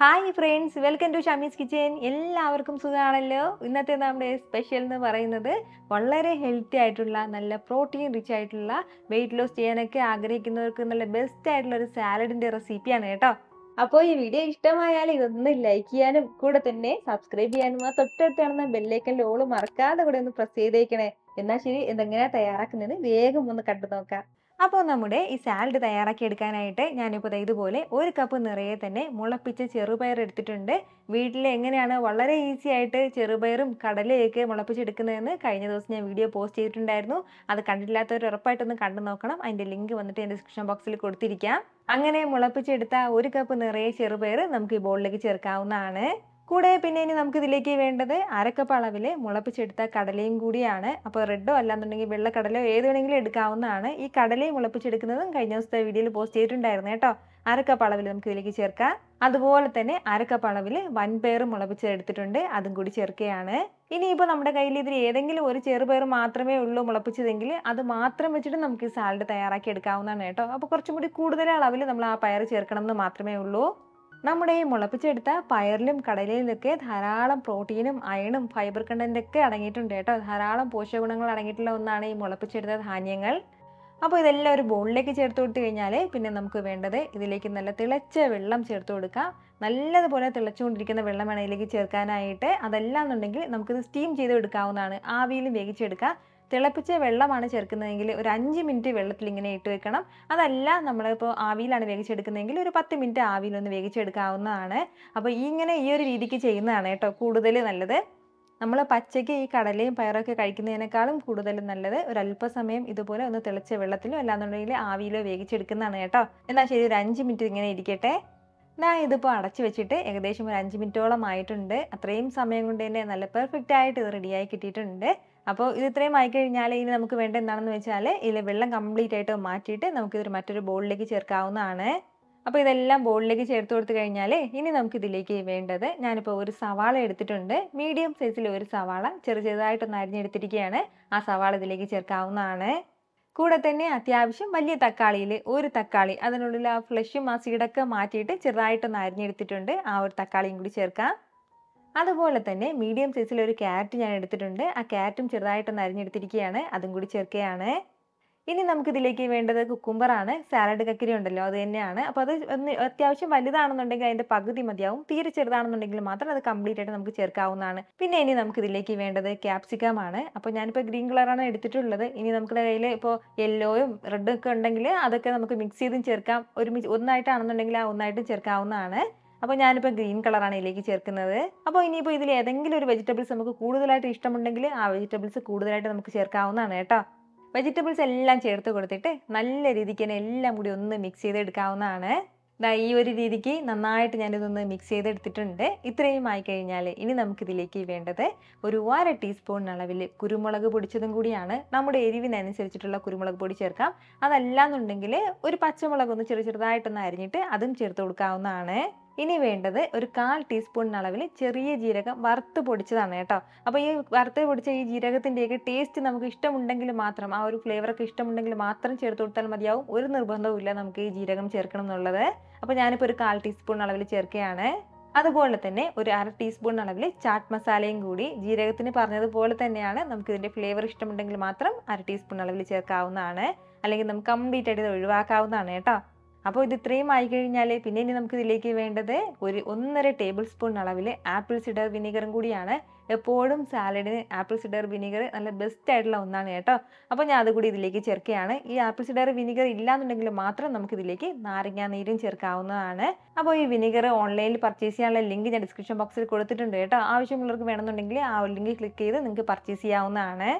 Hi friends welcome to Shami's kitchen എല്ലാവർക്കും സുഖമാണല്ലോ ഇന്നത്തെ നമ്മുടെ സ്പെഷ്യൽ എന്ന് പറയുന്നത് വളരെ ഹെൽത്തി ആയിട്ടുള്ള നല്ല പ്രോട്ടീൻ റിച്ച് ആയിട്ടുള്ള വെയിറ്റ് ലോസ് ചെയ്യാനൊക്കെ ആഗ്രഹിക്കുന്നവർക്ക് നല്ല ബെസ്റ്റ് ആയിട്ടുള്ള ഒരു സാലഡിന്റെ റെസിപ്പിയാണ് കേട്ടോ. അപ്പോൾ ഈ വീഡിയോ ഇഷ്ടമായാൽ ഇതൊന്ന് ലൈക്ക് ചെയ്യാനും കൂടെ തന്നെ സബ്സ്ക്രൈബ് ചെയ്യാനും ആ തൊട്ടടുത്ത് കാണുന്ന ബെല്ലേക്കൻ ലോൾ മറക്കാതെ കൂടെ ഒന്ന് പ്രസ് ചെയ്തേക്കണേ. എന്നാൽ ശരി ഇതെങ്ങനെയാണ് തയ്യാറാക്കുന്നത് വേഗം ഒന്ന് കണ്ടു നോക്കാം അപ്പോൾ നമ്മുടെ ഈ സാലഡ് തയ്യാറാക്കി എടുക്കാനായിട്ട് ഞാനിപ്പോൾ ഇതുപോലെ ഒരു കപ്പ് നിറയെ തന്നെ മുളപ്പിച്ച ചെറുപയർ എടുത്തിട്ടുണ്ട്. വീട്ടിൽ എങ്ങനെയാണ് വളരെ ഈസി ആയിട്ട് ചെറുപയറും കടലയൊക്കെ മുളപ്പിച്ചെടുക്കുന്നതെന്ന് കഴിഞ്ഞ ദിവസം ഞാൻ വീഡിയോ പോസ്റ്റ് ചെയ്തിട്ടുണ്ടായിരുന്നു. അത് കണ്ടിട്ടില്ലാത്തവർ ഉറപ്പായിട്ടൊന്ന് കണ്ടു നോക്കണം. അതിന്റെ ലിങ്ക് വന്നിട്ട് ഞാൻ ഡിസ്ക്രിപ്ഷൻ ബോക്സിൽ കൊടുത്തിരിക്കാം. അങ്ങനെ മുളപ്പിച്ചെടുത്ത ഒരു കപ്പ് നിറയെ ചെറുപയർ നമുക്ക് ഈ ബോളിലേക്ക് ചേർക്കാവുന്നതാണ്. കൂടെ പിന്നെ ഇനി നമുക്ക് ഇതിലേക്ക് വേണ്ടത് അരക്കപ്പ് അളവിൽ മുളപ്പിച്ചെടുത്ത കടലയും കൂടിയാണ്. അപ്പോൾ റെഡോ അല്ലാന്നുണ്ടെങ്കിൽ വെള്ളക്കടലയോ ഏത് വേണമെങ്കിലും എടുക്കാവുന്നതാണ്. ഈ കടലയും മുളപ്പിച്ചെടുക്കുന്നതും കഴിഞ്ഞ ദിവസത്തെ വീഡിയോയിൽ പോസ്റ്റ് ചെയ്തിട്ടുണ്ടായിരുന്നു കേട്ടോ. അരക്കപ്പ് അളവിൽ നമുക്ക് ഇതിലേക്ക് ചേർക്കാം. അതുപോലെ തന്നെ അരക്കപ്പ് അളവിൽ വൻപയർ മുളപ്പിച്ചെടുത്തിട്ടുണ്ട്. അതും കൂടി ചേർക്കുകയാണ്. ഇനിയിപ്പോൾ നമ്മുടെ കയ്യിൽ ഇതിൽ ഏതെങ്കിലും ഒരു ചെറുപയർ മാത്രമേ ഉള്ളൂ മുളപ്പിച്ചതെങ്കിൽ അത് മാത്രം വെച്ചിട്ട് നമുക്ക് ഈ സാലഡ് തയ്യാറാക്കി എടുക്കാവുന്നതാണ് കേട്ടോ. അപ്പോൾ കുറച്ചും കൂടി കൂടുതൽ അളവിൽ നമ്മൾ ആ പയർ ചേർക്കണം എന്ന് മാത്രമേ ഉള്ളൂ. നമ്മുടെ ഈ മുളപ്പിച്ചെടുത്ത പയറിലും കടലയിലൊക്കെ ധാരാളം പ്രോട്ടീനും അയണും ഫൈബർ കണ്ടന്റ് ഒക്കെ അടങ്ങിയിട്ടുണ്ട് കേട്ടോ. ധാരാളം പോഷകഗുണങ്ങൾ അടങ്ങിയിട്ടുള്ള ഒന്നാണ് ഈ മുളപ്പിച്ചെടുത്ത ധാന്യങ്ങൾ. അപ്പോൾ ഇതെല്ലാം ഒരു ബോളിലേക്ക് ചേർത്ത് കൊടുത്തു കഴിഞ്ഞാൽ പിന്നെ നമുക്ക് വേണ്ടത് ഇതിലേക്ക് നല്ല തിളച്ച വെള്ളം ചേർത്ത് കൊടുക്കാം. നല്ലതുപോലെ തിളച്ചുകൊണ്ടിരിക്കുന്ന വെള്ളം വേണം ഇതിലേക്ക് ചേർക്കാനായിട്ട്. അതല്ല എന്നുണ്ടെങ്കിൽ നമുക്കിത് സ്റ്റീം ചെയ്ത് എടുക്കാവുന്നതാണ്. ആവിയിലും വേവിച്ചെടുക്കാം. തിളപ്പിച്ച വെള്ളമാണ് ചേർക്കുന്നതെങ്കിൽ ഒരു അഞ്ച് മിനിറ്റ് വെള്ളത്തിൽ ഇങ്ങനെ ഇട്ട് വെക്കണം. അതല്ല നമ്മളിപ്പോൾ ആവിയിലാണ് വേവിച്ചെടുക്കുന്നതെങ്കിൽ ഒരു പത്ത് മിനിറ്റ് ആവിയിലൊന്ന് വേവിച്ചെടുക്കാവുന്നതാണ്. അപ്പോൾ ഇങ്ങനെ ഈ ഒരു രീതിക്ക് ചെയ്യുന്നതാണ് കേട്ടോ കൂടുതൽ നല്ലത്. നമ്മൾ പച്ചയ്ക്ക് ഈ കടലയും പയറൊക്കെ കഴിക്കുന്നതിനേക്കാളും കൂടുതൽ നല്ലത് ഒരു അല്പസമയം ഇതുപോലെ ഒന്ന് തിളച്ച വെള്ളത്തിലോ അല്ലാന്നുണ്ടെങ്കിൽ ആവിയിലോ വേവിച്ചെടുക്കുന്നതാണ് കേട്ടോ. എന്നാൽ ശരി ഒരു അഞ്ച് മിനിറ്റ് ഇങ്ങനെ ഇരിക്കട്ടെ. ഞാൻ ഇതിപ്പോൾ അടച്ചു വെച്ചിട്ട് ഏകദേശം ഒരു അഞ്ച് മിനിറ്റോളം ആയിട്ടുണ്ട്. അത്രയും സമയം കൊണ്ട് തന്നെ നല്ല പെർഫെക്റ്റ് ആയിട്ട് ഇത് റെഡിയായി കിട്ടിയിട്ടുണ്ട്. അപ്പോൾ ഇത് ഇത്രയും ആയിക്കഴിഞ്ഞാൽ ഇനി നമുക്ക് വേണ്ട എന്താണെന്ന് വെച്ചാൽ ഇതിൽ വെള്ളം കംപ്ലീറ്റ് ആയിട്ട് മാറ്റിയിട്ട് നമുക്കിതൊരു മറ്റൊരു ബോളിലേക്ക് ചേർക്കാവുന്നതാണ്. അപ്പോൾ ഇതെല്ലാം ബോളിലേക്ക് ചേർത്ത് കൊടുത്തു കഴിഞ്ഞാൽ ഇനി നമുക്ക് ഇതിലേക്ക് വേണ്ടത് ഞാനിപ്പോൾ ഒരു സവാള എടുത്തിട്ടുണ്ട്. മീഡിയം സൈസിൽ ഒരു സവാള ചെറു ചെറുതായിട്ടൊന്ന് അരിഞ്ഞെടുത്തിരിക്കുകയാണ് ആ സവാള ഇതിലേക്ക് ചേർക്കാവുന്നതാണ്. കൂടെ തന്നെ അത്യാവശ്യം വലിയ തക്കാളിയിൽ ഒരു തക്കാളി അതിനുള്ളിൽ ആ ഫ്ലഷും ആ സീഡൊക്കെ മാറ്റിയിട്ട് ചെറുതായിട്ടൊന്ന് അരിഞ്ഞെടുത്തിട്ടുണ്ട്. ആ ഒരു തക്കാളിയും കൂടി ചേർക്കാം. അതുപോലെ തന്നെ മീഡിയം സൈസിൽ ഒരു ക്യാരറ്റ് ഞാൻ എടുത്തിട്ടുണ്ട്. ആ ക്യാരറ്റും ചെറുതായിട്ടൊന്ന് അരിഞ്ഞെടുത്തിരിക്കുകയാണ് അതും കൂടി ചേർക്കുകയാണ് ഇനി നമുക്കിതിലേക്ക് വേണ്ടത് കുക്കുംബറാണ് സാലഡ് കക്കരി ഉണ്ടല്ലോ അത് തന്നെയാണ്. അപ്പോൾ അത് ഒന്ന് അത്യാവശ്യം വലുതാണെന്നുണ്ടെങ്കിൽ അതിന്റെ പകുതി മതിയാവും. തീരെ ചെറുതാണെന്നുണ്ടെങ്കിൽ മാത്രം അത് കംപ്ലീറ്റ് ആയിട്ട് നമുക്ക് ചേർക്കാവുന്നതാണ്. പിന്നെ ഇനി നമുക്കിതിലേക്ക് വേണ്ടത് ക്യാപ്സിക്കം ആണ്. അപ്പോൾ ഞാനിപ്പോൾ ഗ്രീൻ കളറാണ് എടുത്തിട്ടുള്ളത്. ഇനി നമ്മുടെ കയ്യിൽ ഇപ്പോൾ യെല്ലോയും റെഡും ഒക്കെ ഉണ്ടെങ്കിൽ അതൊക്കെ നമുക്ക് മിക്സ് ചെയ്തും ചേർക്കാം. ഒരുമിച്ച് ഒന്നായിട്ടാണെന്നുണ്ടെങ്കിൽ ആ ഒന്നായിട്ടും ചേർക്കാവുന്നതാണ്. അപ്പോൾ ഞാനിപ്പോൾ ഗ്രീൻ കളറാണ് ഇതിലേക്ക് ചേർക്കുന്നത്. അപ്പോൾ ഇനിയിപ്പോൾ ഇതിൽ ഏതെങ്കിലും ഒരു വെജിറ്റബിൾസ് നമുക്ക് കൂടുതലായിട്ട് ഇഷ്ടമുണ്ടെങ്കിൽ ആ വെജിറ്റബിൾസ് കൂടുതലായിട്ട് നമുക്ക് ചേർക്കാവുന്നതാണ് കേട്ടോ. വെജിറ്റബിൾസ് എല്ലാം ചേർത്ത് കൊടുത്തിട്ട് നല്ല രീതിക്ക് തന്നെ എല്ലാം കൂടി ഒന്ന് മിക്സ് ചെയ്തെടുക്കാവുന്നതാണ്. ഇതാ ഈ ഒരു രീതിക്ക് നന്നായിട്ട് ഞാനിതൊന്ന് മിക്സ് ചെയ്തെടുത്തിട്ടുണ്ട്. ഇത്രയും ആയി കഴിഞ്ഞാൽ ഇനി നമുക്കിതിലേക്ക് വേണ്ടത് ഒരു അര ടീസ്പൂൺ അളവിൽ കുരുമുളക് പൊടിച്ചതും കൂടിയാണ്. നമ്മുടെ എരിവിനനുസരിച്ചിട്ടുള്ള കുരുമുളക് പൊടി ചേർക്കാം. അതല്ലാന്നുണ്ടെങ്കിൽ ഒരു പച്ചമുളക് ഒന്ന് ചെറു ചെറുതായിട്ടൊന്ന് അരിഞ്ഞിട്ട് അതും ചേർത്ത് കൊടുക്കാവുന്നതാണ്. ഇനി വേണ്ടത് ഒരു കാൽ ടീസ്പൂൺ അളവിൽ ചെറിയ ജീരകം വറുത്ത് പൊടിച്ചതാണ് കേട്ടോ. അപ്പോൾ ഈ വറുത്ത് പൊടിച്ച ഈ ജീരകത്തിന്റെയൊക്കെ ടേസ്റ്റ് നമുക്ക് ഇഷ്ടമുണ്ടെങ്കിൽ മാത്രം ആ ഒരു ഫ്ലേവറൊക്കെ ഇഷ്ടമുണ്ടെങ്കിൽ മാത്രം ചേർത്ത് കൊടുത്താൽ മതിയാവും. ഒരു നിർബന്ധവുമില്ല നമുക്ക് ഈ ജീരകം ചേർക്കണം എന്നുള്ളത്. അപ്പോൾ ഞാനിപ്പോൾ ഒരു കാൽ ടീസ്പൂൺ അളവിൽ ചേർക്കുകയാണ്. അതുപോലെ തന്നെ ഒരു അര ടീസ്പൂൺ അളവിൽ ചാട്ട് മസാലയും കൂടി ജീരകത്തിന് പറഞ്ഞതുപോലെ തന്നെയാണ് നമുക്ക് ഇതിന്റെ ഫ്ലേവർ ഇഷ്ടമുണ്ടെങ്കിൽ മാത്രം അര ടീസ്പൂൺ അളവിൽ ചേർക്കാവുന്നതാണ്. അല്ലെങ്കിൽ നമുക്ക് കംപ്ലീറ്റ് ആയിട്ട് ഇത് ഒഴിവാക്കാവുന്നതാണ് കേട്ടോ. അപ്പോൾ ഇത് ഇത്രയും ആയി കഴിഞ്ഞാൽ പിന്നെ ഇനി നമുക്ക് ഇതിലേക്ക് വേണ്ടത് ഒരു ഒന്നര ടേബിൾ സ്പൂൺ അളവിൽ ആപ്പിൾ സിഡർ വിനീഗറും കൂടിയാണ്. എപ്പോഴും സാലഡിന് ആപ്പിൾ സിഡർ വിനീഗർ നല്ല ബെസ്റ്റ് ആയിട്ടുള്ള ഒന്നാണ് കേട്ടോ. അപ്പോൾ ഞാൻ അതുകൂടി ഇതിലേക്ക് ചേർക്കുകയാണ്. ഈ ആപ്പിൾ സിഡർ വിനീഗർ ഇല്ലാന്നുണ്ടെങ്കിൽ മാത്രം നമുക്ക് ഇതിലേക്ക് നാരങ്ങാ നീരും ചേർക്കാവുന്നതാണ്. അപ്പോൾ ഈ വിനീഗർ ഓൺലൈനിൽ പർച്ചേസ് ചെയ്യാനുള്ള ലിങ്ക് ഞാൻ ഡിസ്ക്രിപ്ഷൻ ബോക്സിൽ കൊടുത്തിട്ടുണ്ട് കേട്ടോ. ആവശ്യമുള്ളവർക്ക് വേണമെന്നുണ്ടെങ്കിൽ ആ ലിങ്കിൽ ക്ലിക്ക് ചെയ്ത് നിങ്ങൾക്ക് പർച്ചേസ് ചെയ്യാവുന്നതാണ്.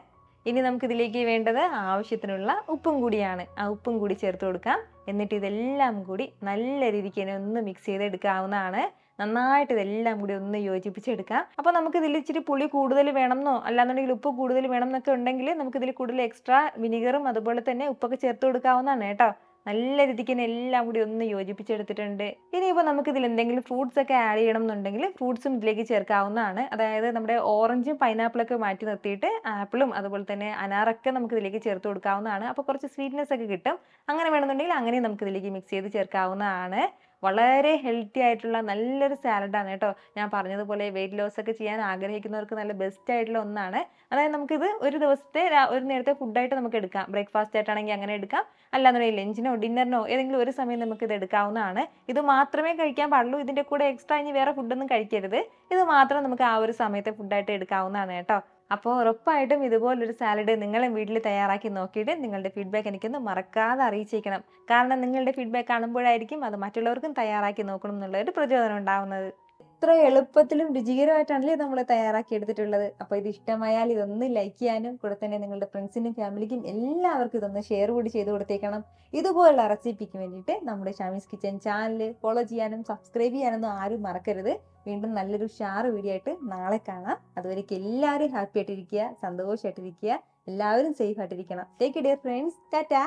ഇനി നമുക്ക് ഇതിലേക്ക് വേണ്ടത് ആവശ്യത്തിനുള്ള ഉപ്പും കൂടിയാണ്. ആ ഉപ്പും കൂടി ചേർത്ത് കൊടുക്കാം. എന്നിട്ട് ഇതെല്ലാം കൂടി നല്ല രീതിക്ക് തന്നെ ഒന്ന് മിക്സ് ചെയ്തെടുക്കാവുന്നതാണ്. നന്നായിട്ട് ഇതെല്ലാം കൂടി ഒന്ന് യോജിപ്പിച്ചെടുക്കാം. അപ്പോൾ നമുക്ക് ഇതിൽ ഇച്ചിരി പുളി കൂടുതൽ വേണമെന്നോ അല്ലാന്നുണ്ടെങ്കിൽ ഉപ്പ് കൂടുതൽ വേണം എന്നൊക്കെ ഉണ്ടെങ്കിൽ നമുക്ക് ഇതിൽ കൂടുതൽ എക്സ്ട്രാ വിനിഗറും അതുപോലെ തന്നെ ഉപ്പൊക്കെ ചേർത്ത് കൊടുക്കാവുന്നതാണ് കേട്ടോ. നല്ല രീതിക്ക് തന്നെ എല്ലാം കൂടി ഒന്ന് യോജിപ്പിച്ചെടുത്തിട്ടുണ്ട്. ഇനിയിപ്പോൾ നമുക്ക് ഇതിൽ എന്തെങ്കിലും ഫ്രൂട്ട്സ് ഒക്കെ ആഡ് ചെയ്യണം എന്നുണ്ടെങ്കിൽ ഫ്രൂട്ട്സും ഇതിലേക്ക് ചേർക്കാവുന്നതാണ്. അതായത് നമ്മുടെ ഓറഞ്ചും പൈനാപ്പിളൊക്കെ മാറ്റി നിർത്തിയിട്ട് ആപ്പിളും അതുപോലെ തന്നെ അനാറൊക്കെ നമുക്ക് ഇതിലേക്ക് ചേർത്ത് കൊടുക്കാവുന്നതാണ്. അപ്പോൾ കുറച്ച് സ്വീറ്റ്നെസ് ഒക്കെ കിട്ടും. അങ്ങനെ വേണമെന്നുണ്ടെങ്കിൽ അങ്ങനെയും നമുക്ക് ഇതിലേക്ക് മിക്സ് ചെയ്ത് ചേർക്കാവുന്നതാണ്. വളരെ ഹെൽത്തി ആയിട്ടുള്ള നല്ലൊരു സാലഡാണ് കേട്ടോ. ഞാൻ പറഞ്ഞതുപോലെ വെയിറ്റ് ലോസ് ഒക്കെ ചെയ്യാൻ ആഗ്രഹിക്കുന്നവർക്ക് നല്ല ബെസ്റ്റ് ആയിട്ടുള്ള ഒന്നാണ്. അതായത് നമുക്കിത് ഒരു ദിവസത്തെ ഒരു നേരത്തെ ഫുഡായിട്ട് നമുക്ക് എടുക്കാം. ബ്രേക്ക്ഫാസ്റ്റ് ആയിട്ടാണെങ്കിൽ അങ്ങനെ എടുക്കാം. അല്ലാന്നുണ്ടെങ്കിൽ ലഞ്ചിനോ ഡിന്നറിനോ ഏതെങ്കിലും ഒരു സമയം നമുക്ക് ഇത് എടുക്കാവുന്നതാണ്. ഇത് മാത്രമേ കഴിക്കാൻ പാടുള്ളൂ. ഇതിന്റെ കൂടെ എക്സ്ട്രാ ഇനി വേറെ ഫുഡൊന്നും കഴിക്കരുത്. ഇത് മാത്രം നമുക്ക് ആ ഒരു സമയത്തെ ഫുഡായിട്ട് എടുക്കാവുന്നതാണ് കേട്ടോ. അപ്പോൾ ഉറപ്പായിട്ടും ഇതുപോലൊരു സാലഡ് നിങ്ങളെ വീട്ടിൽ തയ്യാറാക്കി നോക്കിയിട്ട് നിങ്ങളുടെ ഫീഡ്ബാക്ക് എനിക്കൊന്ന് മറക്കാതെ അറിയിച്ചേക്കണം. കാരണം നിങ്ങളുടെ ഫീഡ്ബാക്ക് കാണുമ്പോഴായിരിക്കും അത് മറ്റുള്ളവർക്കും തയ്യാറാക്കി നോക്കണം എന്നുള്ളൊരു പ്രചോദനം ഉണ്ടാവുന്നത്. ഇത്ര എളുപ്പത്തിലും രുചികരമായിട്ടാണല്ലേ നമ്മൾ തയ്യാറാക്കി എടുത്തിട്ടുള്ളത്. അപ്പോൾ ഇത് ഇഷ്ടമായാൽ ഇതൊന്ന് ലൈക്ക് ചെയ്യാനും കൂടെ തന്നെ നിങ്ങളുടെ ഫ്രണ്ട്സിനും ഫാമിലിക്കും എല്ലാവർക്കും ഇതൊന്ന് ഷെയർ കൂടി ചെയ്ത് കൊടുത്തേക്കണം. ഇതുപോലുള്ള റെസിപ്പിക്ക് വേണ്ടിയിട്ട് നമ്മുടെ ഷാമിസ് കിച്ചൻ ചാനൽ ഫോളോ ചെയ്യാനും സബ്സ്ക്രൈബ് ചെയ്യാനൊന്നും ആരും മറക്കരുത്. വീണ്ടും നല്ലൊരു ഷാർ വീഡിയോ ആയിട്ട് നാളെ കാണാം. അതുവരേക്ക് എല്ലാവരും ഹാപ്പി ആയിട്ടിരിക്കുക സന്തോഷമായിട്ടിരിക്കുക എല്ലാവരും safe ആയിട്ടിരിക്കണം. Take dear friends tata